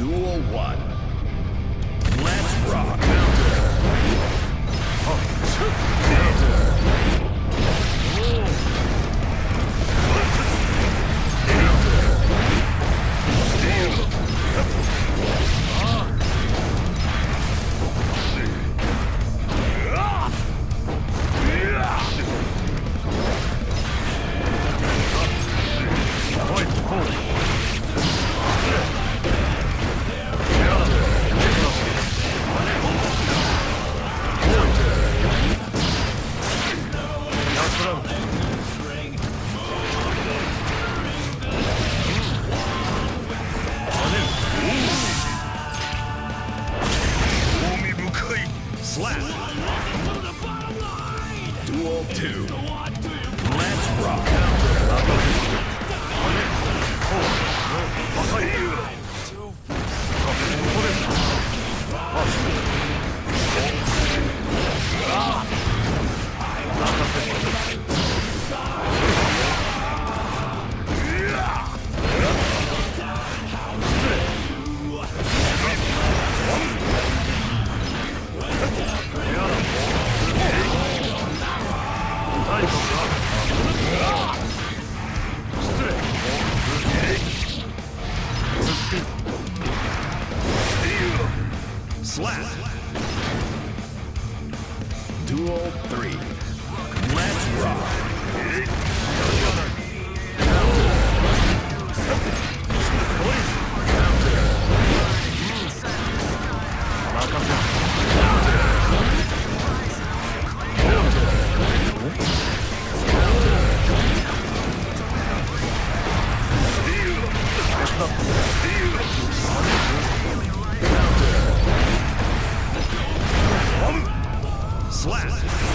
Duel 1. Slap. Duel 2. Let's rock. Slap. Duel 3. Slap.